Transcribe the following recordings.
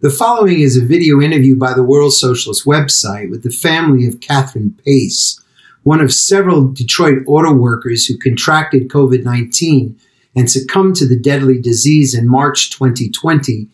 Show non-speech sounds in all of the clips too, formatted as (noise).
The following is a video interview by the World Socialist website with the family of Catherine Pace, one of several Detroit auto workers who contracted COVID 19 and succumbed to the deadly disease in March 2020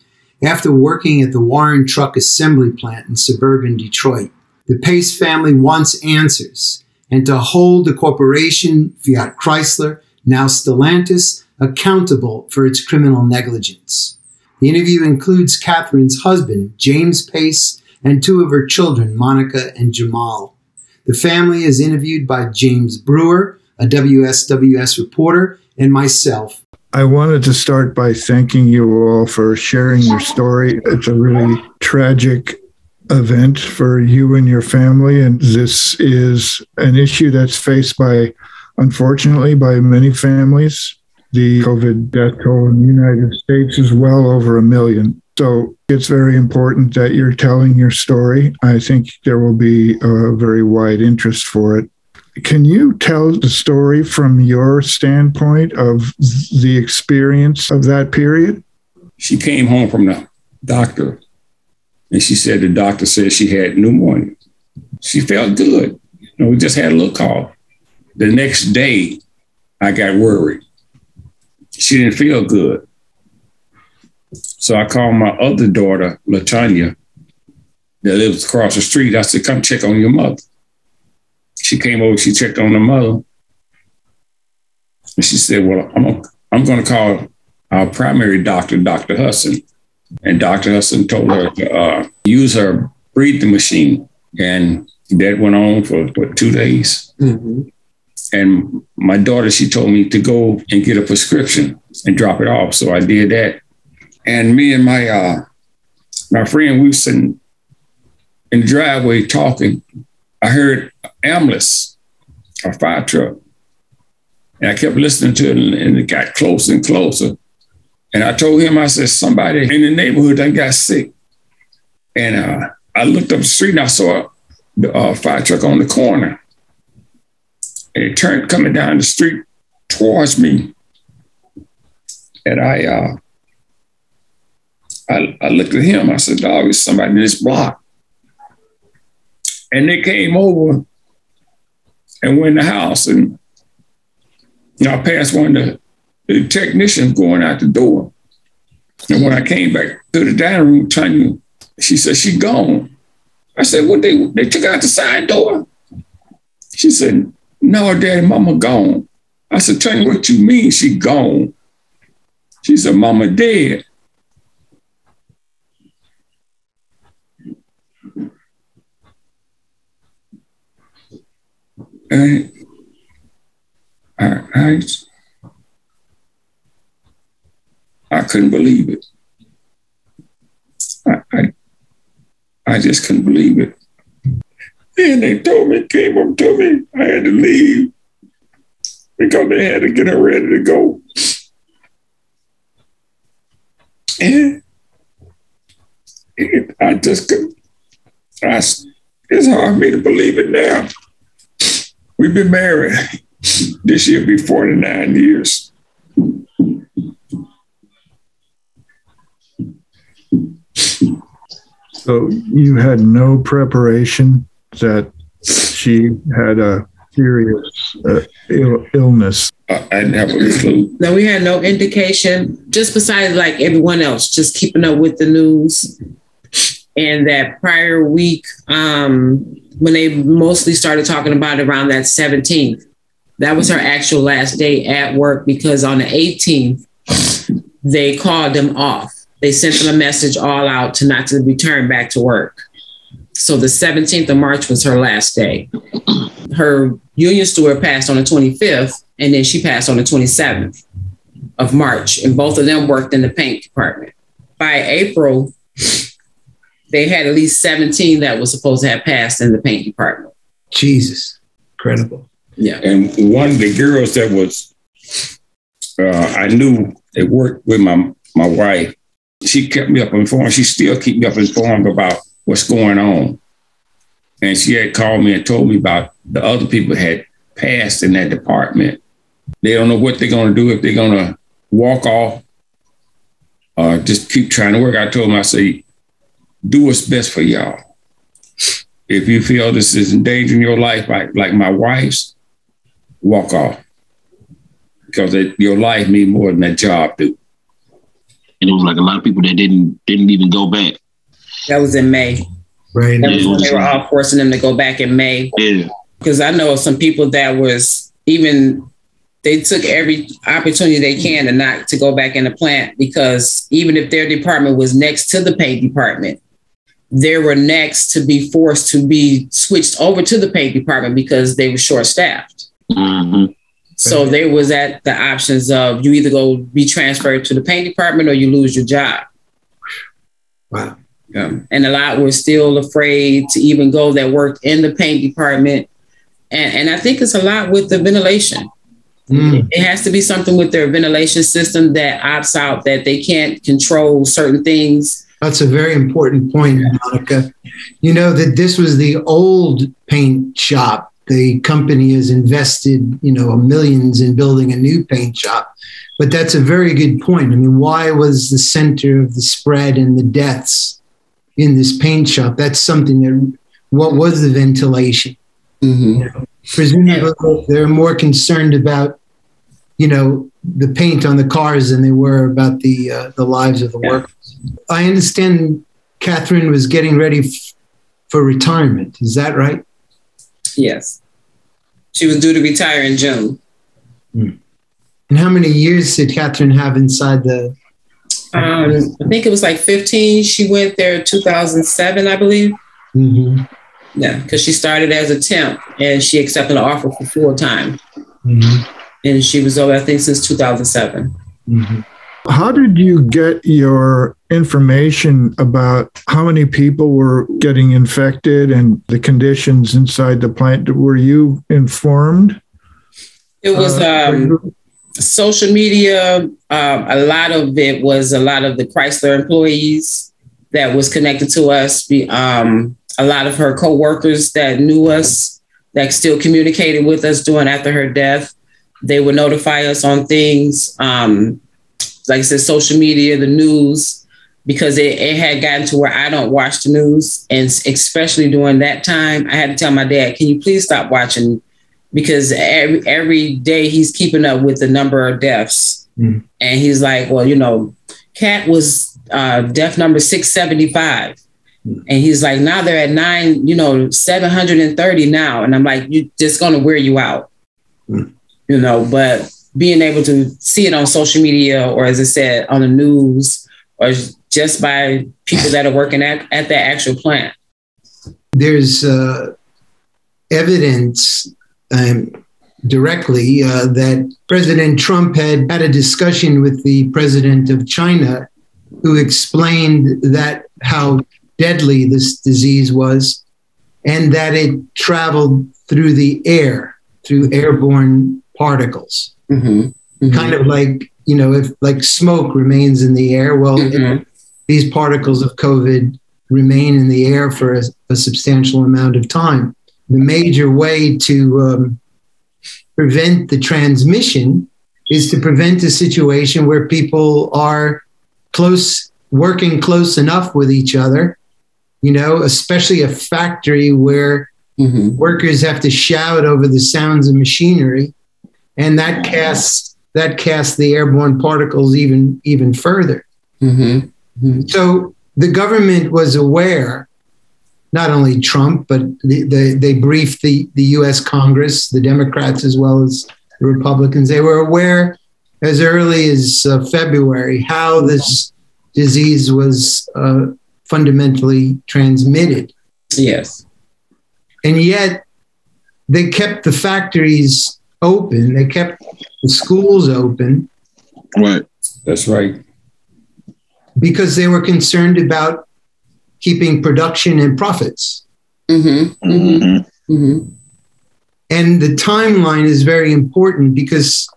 after working at the Warren Truck Assembly Plant in suburban Detroit. The Pace family wants answers and to hold the corporation Fiat Chrysler, now Stellantis, accountable for its criminal negligence. The interview includes Catherine's husband, James Pace, and two of her children, Monica and Jamal. The family is interviewed by James Brewer, a WSWS reporter, and myself. I wanted to start by thanking you all for sharing your story. It's a really tragic event for you and your family. And this is an issue that's faced by, unfortunately, by many families. The COVID death toll in the United States is well over a million. So it's very important that you're telling your story. I think there will be a very wide interest for it. Can you tell the story from your standpoint of the experience of that period? She came home from the doctor and she said the doctor said she had pneumonia. She felt good. You know, we just had a little cough. The next day, I got worried. She didn't feel good. So I called my other daughter, Latanya, that lives across the street. I said, come check on your mother. She came over, she checked on the mother. And she said, well, I'm, I'm going to call our primary doctor, Dr. Hudson. And Dr. Hudson told her to uh, use her breathing machine. And that went on for two days. Mm-hmm. And my daughter, she told me to go and get a prescription and drop it off. So I did that. And me and my uh, my friend, we were sitting in the driveway talking. I heard ambulance, a fire truck. And I kept listening to it and it got closer and closer. And I told him, I said, somebody in the neighborhood that got sick. And uh, I looked up the street and I saw the uh, fire truck on the corner. And it turned coming down the street towards me. And I, uh, I, I looked at him. I said, dog, it's somebody in this block. And they came over and went in the house. And you I passed one of the the technician going out the door. And when I came back to the dining room, Tanya, she said, she gone. I said, what they they took out the side door? She said, no, daddy, mama gone. I said, Tanya, what you mean she gone? She said, mama dead. And I, I I couldn't believe it. I, I, I just couldn't believe it. And they told me, came up to me, I had to leave because they had to get her ready to go. And it, I just couldn't, I, it's hard for me to believe it now. We've been married. This year be 49 years. So you had no preparation that she had a serious uh, Ill- illness. I didn't have a clue. No, we had no indication, just besides like everyone else, just keeping up with the news. And that prior week, um, when they mostly started talking about it around that 17th, that was her actual last day at work because on the 18th, they called them off they sent them a message all out to not to return back to work. So the 17th of March was her last day. Her union steward passed on the 25th, and then she passed on the 27th of March, and both of them worked in the paint department. By April, they had at least 17 that was supposed to have passed in the paint department. Jesus, incredible. Yeah. And one of the girls that was, uh, I knew that worked with my, my wife, she kept me up informed. She still keep me up informed about what's going on. And she had called me and told me about the other people had passed in that department. They don't know what they're going to do if they're going to walk off or just keep trying to work. I told them, I say, do what's best for y'all. If you feel this is endangering your life, like, like my wife's, walk off. Because it, your life means more than that job do. And it was like a lot of people that didn't didn't even go back. That was in May. Right. That was when they were all forcing them to go back in May. Yeah. Because I know some people that was even they took every opportunity they can to not to go back in the plant because even if their department was next to the paint department, they were next to be forced to be switched over to the paint department because they were short staffed. Mm-hmm. So there was at the options of you either go be transferred to the paint department or you lose your job. Wow. Yeah. And a lot were still afraid to even go that worked in the paint department. And, and I think it's a lot with the ventilation. Mm. It has to be something with their ventilation system that opts out that they can't control certain things. That's a very important point, Monica. You know that this was the old paint shop. The company has invested, you know, millions in building a new paint shop. But that's a very good point. I mean, why was the center of the spread and the deaths in this paint shop? That's something that, what was the ventilation? Mm-hmm. You know, presumably they're more concerned about, you know, the paint on the cars than they were about the uh, the lives of the Yeah. workers. I understand Catherine was getting ready f- for retirement. Is that right? Yes. She was due to retire in June. And how many years did Catherine have inside the? Um, I think it was like 15. She went there 2007, I believe. Mhm, Yeah, because she started as a temp and she accepted an offer for full time. mhm, And she was over, I think, since 2007. mhm. How did you get your information about how many people were getting infected and the conditions inside the plant? Were you informed? It was Uh, um, social media. Um, a lot of it was a lot of the Chrysler employees that was connected to us. Um, a lot of her coworkers that knew us that still communicated with us during after her death. They would notify us on things. Um, like I said, social media, the news, because it, it had gotten to where I don't watch the news. And especially during that time, I had to tell my dad, can you please stop watching? Because every, every day he's keeping up with the number of deaths. Mm. And he's like, well, you know, Cat was uh, death number 675. And he's like, now they're at nine, you know, 730 now. And I'm like, you just going to wear you out, Mm. you know, but being able to see it on social media or as I said, on the news or just by people that are working at, at the actual plant. There's uh, evidence um, directly uh, that President Trump had had a discussion with the president of China, who explained that how deadly this disease was, and that it traveled through the air, through airborne particles. Mm-hmm. Kind of like you know, if like smoke remains in the air, well, Mhm. these particles of COVID remain in the air for a, a substantial amount of time. The major way to um, prevent the transmission is to prevent a situation where people are close, working close enough with each other, you know, especially a factory where Mm-hmm. workers have to shout over the sounds of machinery and that casts that casts the airborne particles even even further Mm-hmm. so the government was aware, not only Trump, but the, the, they briefed the, the US Congress, the Democrats as well as the Republicans. They were aware as early as uh, February how this disease was uh, fundamentally transmitted. Yes. And yet they kept the factories open, they kept the schools open Right. That's right. because they were concerned about keeping production and profits. Mm-hmm. Mm-hmm. Mm-hmm. And the timeline is very important because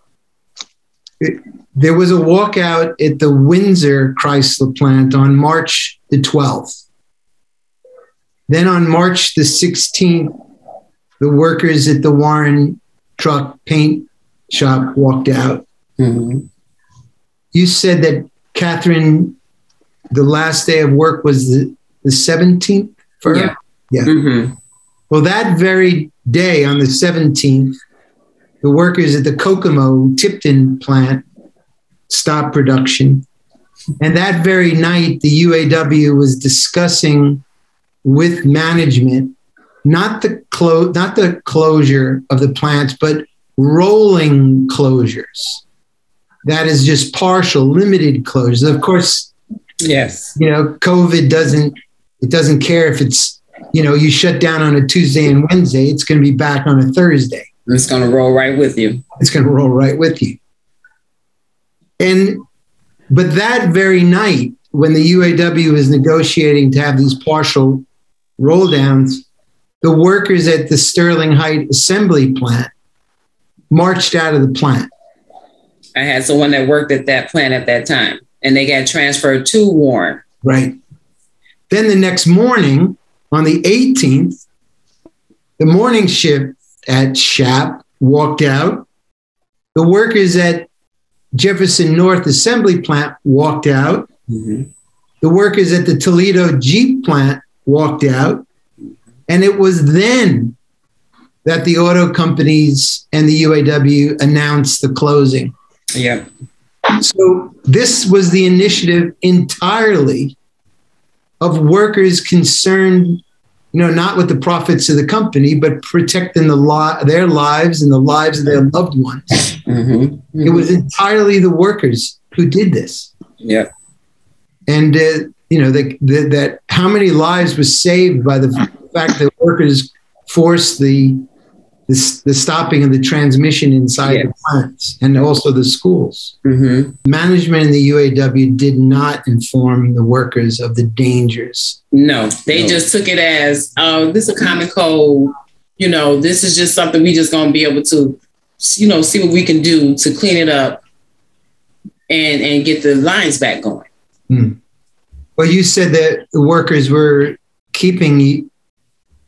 it, there was a walkout at the Windsor Chrysler plant on March the 12th. Then on March the 16th, the workers at the Warren truck paint shop walked out. Mm-hmm. You said that Catherine, the last day of work was the, the the 17th for? Yeah. Yeah. Mhm. Well, that very day on the 17th, the workers at the Kokomo Tipton plant stopped production. And that very night, the UAW was discussing with management not the clo- not the closure of the plants, but rolling closures. That is just partial, limited closures. Of course, Yes. you know, COVID doesn't it doesn't care if it's you know you shut down on a Tuesday and Wednesday. It's going to be back on a Thursday. It's going to roll right with you. It's going to roll right with you. And but that very night, when the UAW was negotiating to have these partial roll downs, the workers at the Sterling Height assembly plant marched out of the plant. I had someone that worked at that plant at that time, and they got transferred to Warren. Right. Then the next morning, on the 18th, the morning shift at SHAP walked out. The workers at Jefferson North Assembly Plant walked out. Mhm. The workers at the Toledo Jeep plant walked out. And it was then that the auto companies and the UAW announced the closing. Yeah. So this was the initiative entirely of workers concerned, you know, not with the profits of the company, but protecting the li- their lives and the lives of their loved ones. Mhm. It was entirely the workers who did this, Yeah. and uh, you know that that that how many lives was saved by the fact that workers forced the the, the stopping of the transmission inside the plants and also the schools. Mhm. management in the UAW did not inform the workers of the dangers. No, they No. just took it as, oh, this is a common cold. You know, this is just something we just gonna be able to, you know, see what we can do to clean it up and and get the lines back going. Well, you said that the workers were keeping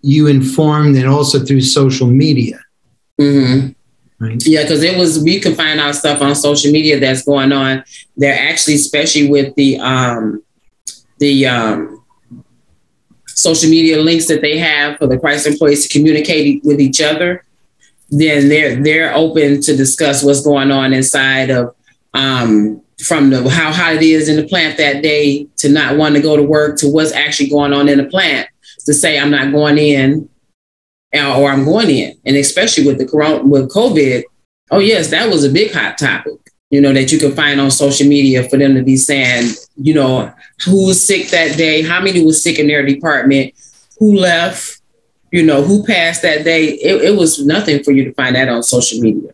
you, informed and also through social media, hmm right? Yeah, because it was we can find out stuff on social media that's going on. They're actually, especially with the um the um social media links that they have for the Christ employees to communicate with each other, then they're they're open to discuss what's going on inside of um from the how hot it is in the plant that day to not want to go to work to what's actually going on in the plant to say I'm not going in uh, or I'm going in, and especially with the corona with COVID. Oh yes, that was a big hot topic. You know that you can find on social media for them to be saying, you know, who was sick that day, how many was sick in their department, who left, you know, who passed that day. It, it was nothing for you to find that on social media.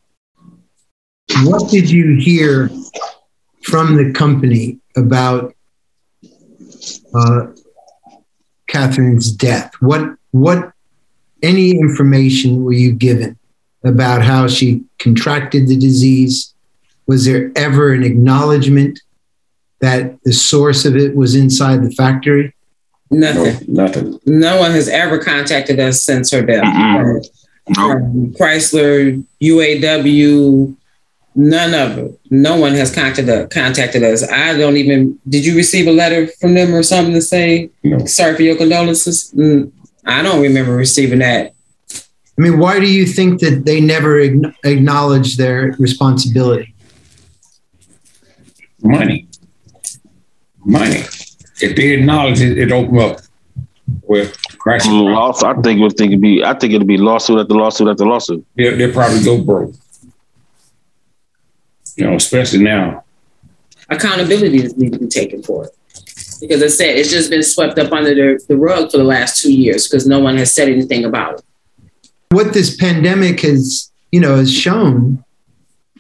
What did you hear from the company about uh, Catherine's death? What what any information were you given about how she contracted the disease? Was there ever an acknowledgement that the source of it was inside the factory? Nothing. No, nothing. No one has ever contacted us since her death. Mm-mm. No. Um, Chrysler, UAW, none of it. No one has contacted contacted us. I don't even. Did you receive a letter from them or something to say No. sorry for your condolences? Mm, I don't remember receiving that. I mean, why do you think that they never agn- acknowledged their responsibility? Money. Money. If they acknowledge it, it open up with crisis. Loss, I think it think it'd be. I think it'd be lawsuit after lawsuit after lawsuit. They'll, they'll probably go broke. You know, especially now. Accountability needs to be taken for it. Because I said it's just been swept up under the, the rug for the last two years because no one has said anything about it. what this pandemic has, you know, has shown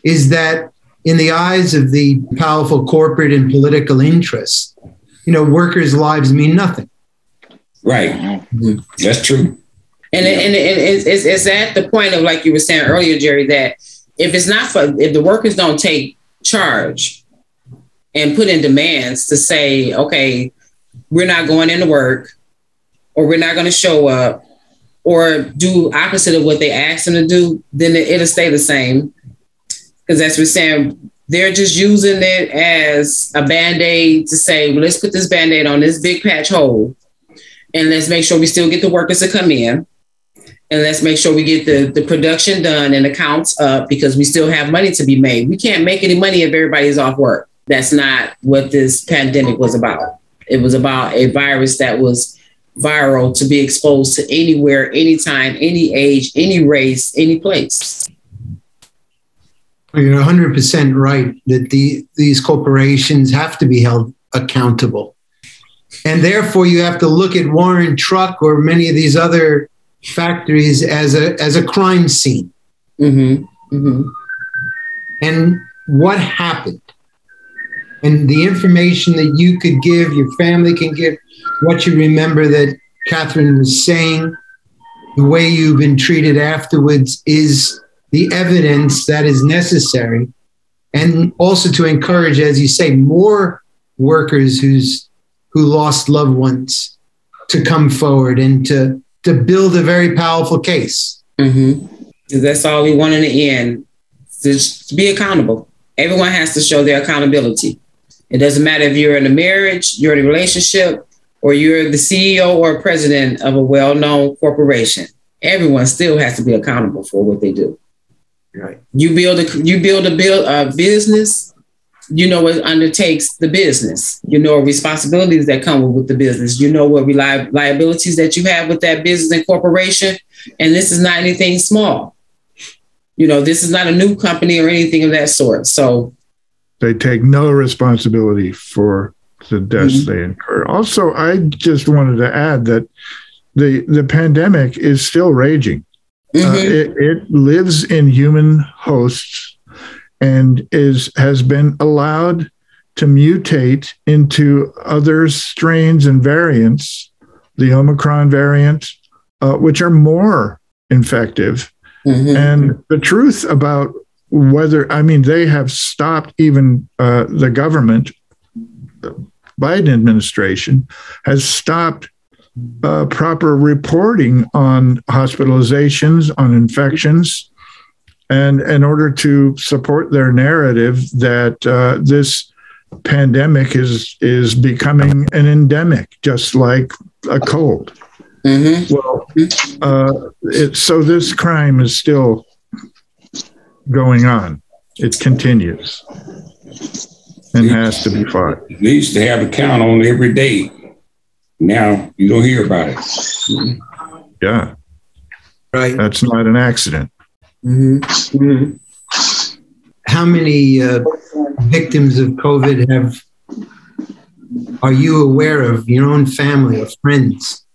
is that in the eyes of the powerful corporate and political interests, you know, workers' lives mean nothing. Right. Mm-hmm. That's true. And, it, and, it, and it's, it's, it's at the point of, like you were saying earlier, Jerry, that if it's not for, if the workers don't take charge and put in demands to say, okay, we're not going into work or we're not going to show up or do opposite of what they ask them to do, then it, it'll stay the same. Because what we're saying. They're just using it as a band aid to say, well, let's put this band aid on this big patch hole and let's make sure we still get the workers to come in and let's make sure we get the, the production done and accounts up because we still have money to be made. We can't make any money if everybody's off work. That's not what this pandemic was about. It was about a virus that was viral to be exposed to anywhere, anytime, any age, any race, any place. You're 100% right that the, these corporations have to be held accountable. And therefore, you have to look at Warren Truck or many of these other factories as a, as a crime scene. Mm-hmm. Mm-hmm. And what happened? And the information that you could give, your family can give, what you remember that Catherine was saying, the way you've been treated afterwards is the evidence that is necessary. And also to encourage, as you say, more workers who's who lost loved ones to come forward and to to build a very powerful case. Mm-hmm. That's all we want in the end. To be accountable. Everyone has to show their accountability. It doesn't matter if you're in a marriage, you're in a relationship, or you're the CEO or president of a well-known corporation. Everyone still has to be accountable for what they do. Right. You build a you build a build a business. You know what undertakes the business. You know responsibilities that come with the business. You know what reli- liabilities that you have with that business and corporation. And this is not anything small. You know, this is not a new company or anything of that sort. So they take no responsibility for the deaths mm-hmm. they incur. Also, I just wanted to add that the the pandemic is still raging. Uh, mm-hmm. Uh, it, it lives in human hosts and is has been allowed to mutate into other strains and variants, the Omicron variant, uh, which are more infective. Mm-hmm. And the truth about whether, I mean, they have stopped even uh, the government, the Biden administration has stopped uh, proper reporting on hospitalizations, on infections, and in order to support their narrative that uh, this pandemic is is becoming an endemic, just like a cold. Mm-hmm. Well, uh, it, so this crime is still going on. It continues and has to be fought. They used to have a count on every day. Now you don't hear about it. Yeah. Right. That's not an accident. Mm-hmm. Mm-hmm. How many uh, victims of COVID have are you aware of your own family or friends?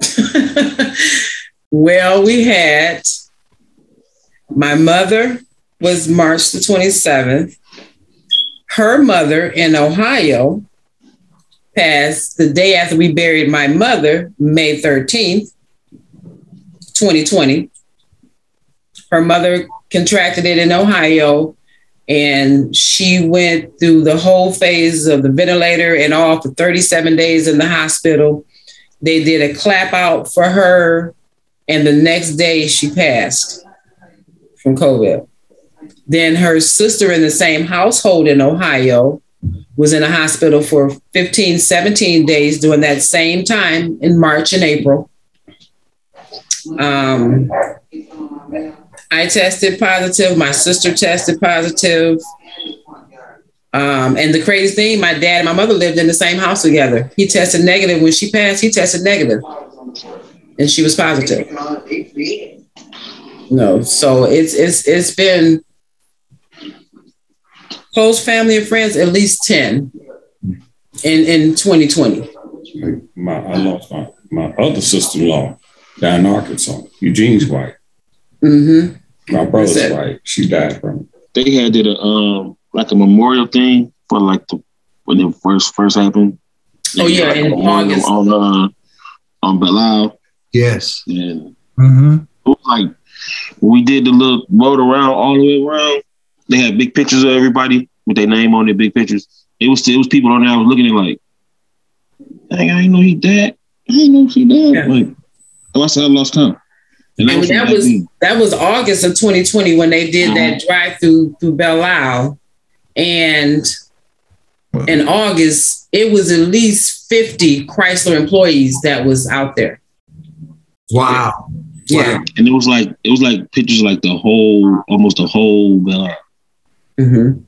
(laughs) well, we had my mother was March the 27th. Her mother in Ohio passed the day after we buried my mother, May 13th, 2020. Her mother contracted it in Ohio and she went through the whole phase of the ventilator and all for 37 days in the hospital. They did a clap out for her, and the next day she passed from COVID. Then her sister in the same household in Ohio was in a hospital for 15, 17 days during that same time in March and April. Um, I tested positive. My sister tested positive. Um, and the crazy thing, my dad and my mother lived in the same house together. He tested negative when she passed. He tested negative, and she was positive. No, so it's it's it's been close family and friends, at least 10 in, in 2020. My, I lost my, my other sister in law down in Arkansas, Eugene's wife. Mm-hmm. My brother's wife, she died from it. They had did a um like a memorial thing for like the when it first first happened. oh yeah, in August on uh on Belle Isle. Yes. And mm-hmm. it was like we did the little road around all the way around. They had big pictures of everybody with their name on their big pictures. It was it was people on there. I was looking at like, dang, I didn't know he dead. I didn't know she dead. Yeah. Like, oh, I said I lost count. And, and that was that was August of 2020 when they did uh-huh. that drive through through Belle Isle, and Wow. In August, it was at least 50 Chrysler employees that was out there. Wow. Yeah. And it was like it was like pictures like the whole almost the whole uh, mm-hmm.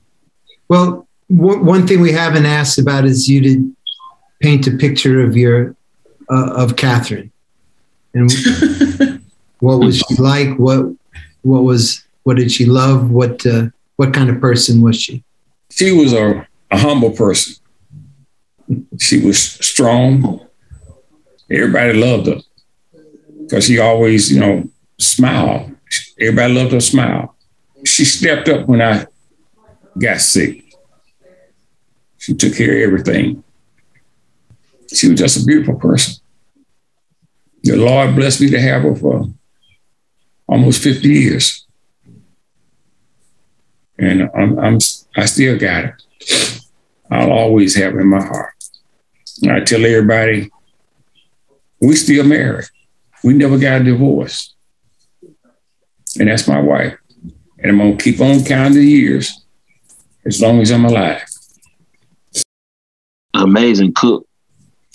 Well, w- one thing we haven't asked about is you to paint a picture of your uh, of Catherine. And (laughs) what was she (laughs) like? What what was what did she love? What uh, what kind of person was she? She was a, a humble person. She was strong. Everybody loved her because she always, you know, smiled. Everybody loved her smile. She stepped up when I got sick. She took care of everything. She was just a beautiful person. The Lord blessed me to have her for almost 50 years. And I'm, I'm I still got it. I'll always have it in my heart. And I tell everybody, we still married. We never got a divorce. And that's my wife. And I'm gonna keep on counting the years as long as I'm alive. Amazing cook,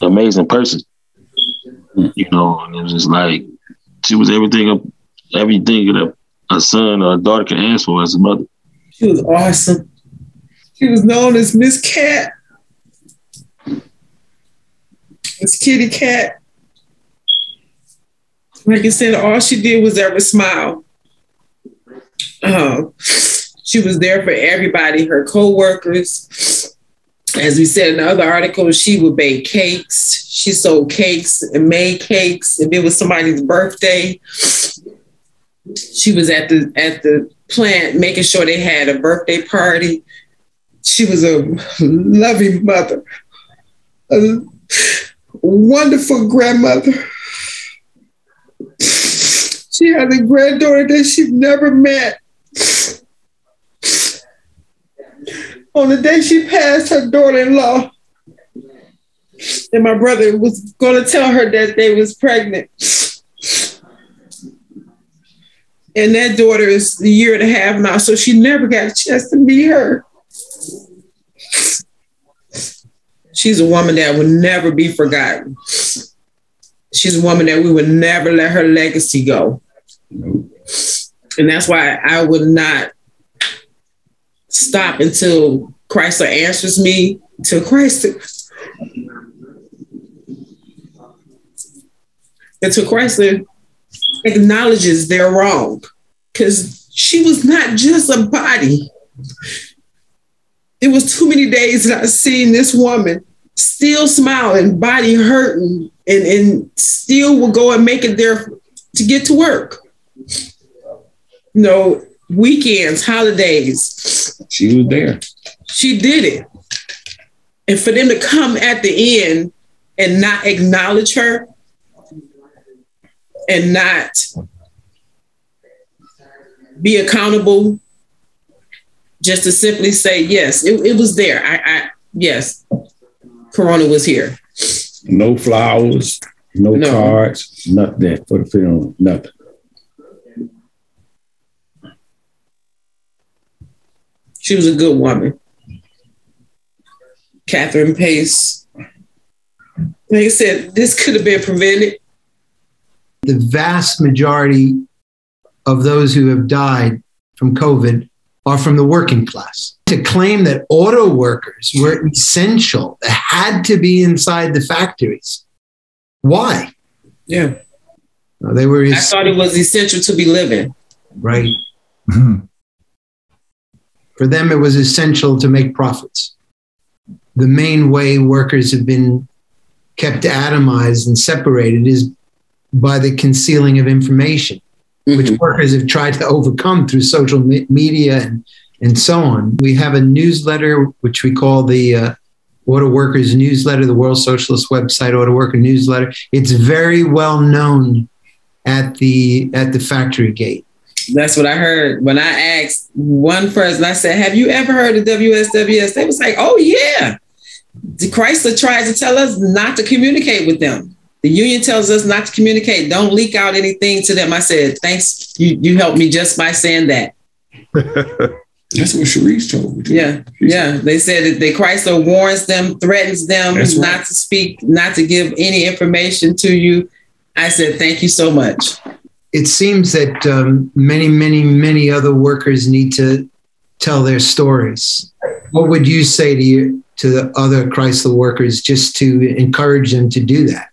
amazing person. Mm. You know, and it was just like she was everything, everything that a son or a daughter can ask for as a mother. She was awesome. She was known as Miss Cat. Miss Kitty Cat. Like I said, all she did was ever smile. Um, she was there for everybody, her co-workers. As we said in the other article, she would bake cakes. She sold cakes and made cakes. If it was somebody's birthday, she was at the at the plant making sure they had a birthday party. She was a loving mother, a wonderful grandmother. She had a granddaughter that she'd never met. On the day she passed, her daughter-in-law and my brother was going to tell her that they was pregnant. And that daughter is a year and a half now, so she never got a chance to meet her. She's a woman that will never be forgotten. She's a woman that we would never let her legacy go. And that's why I would not stop until Chrysler answers me to Chrysler. Until Chrysler acknowledges they're wrong. Because she was not just a body. It was too many days that I seen this woman still smiling, body hurting, and, and still will go and make it there to get to work you know, weekends, holidays. She was there. She did it. And for them to come at the end and not acknowledge her and not be accountable, just to simply say, yes, it, it was there. I, I yes, Corona was here. No flowers, no, no. cards, nothing for the funeral, nothing. She was a good woman. Catherine Pace. Like I said, this could have been prevented. The vast majority of those who have died from COVID are from the working class. To claim that auto workers were essential, they had to be inside the factories. Why? Yeah. they were. I thought it was essential to be living. Right. Mm-hmm. For them, it was essential to make profits. The main way workers have been kept atomized and separated is by the concealing of information, mm-hmm. which workers have tried to overcome through social me- media and, and so on. We have a newsletter, which we call the uh, Auto Workers Newsletter, the World Socialist website, Auto Worker Newsletter. It's very well known at the at the factory gate. That's what I heard when I asked one person. I said, "Have you ever heard of WSWS?" They was like, "Oh yeah." The Chrysler tries to tell us not to communicate with them. The union tells us not to communicate. Don't leak out anything to them. I said, "Thanks, you you helped me just by saying that." (laughs) That's what Sharice told me. too. Yeah, She yeah. They said that the Chrysler warns them, threatens them That's right. not to speak, not to give any information to you. I said, thank you so much. It seems that um, many, many, many other workers need to tell their stories. What would you say to you to the other Chrysler workers just to encourage them to do that?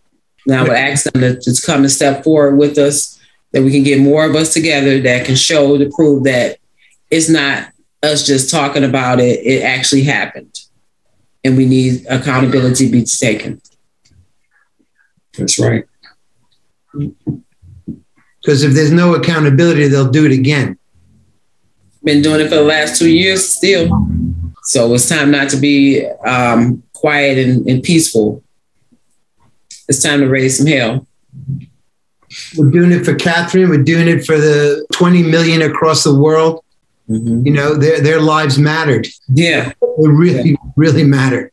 Now I would ask them to just come and step forward with us, that we can get more of us together that can show to prove that it's not us just talking about it, it actually happened. And we need accountability to be taken. That's right. Because if there's no accountability, they'll do it again. Been doing it for the last two years still. So it's time not to be um, quiet and, and peaceful. It's time to raise some hell. We're doing it for Catherine. We're doing it for the 20 million across the world. Mhm. You know, their their lives mattered. Yeah. They really, really mattered.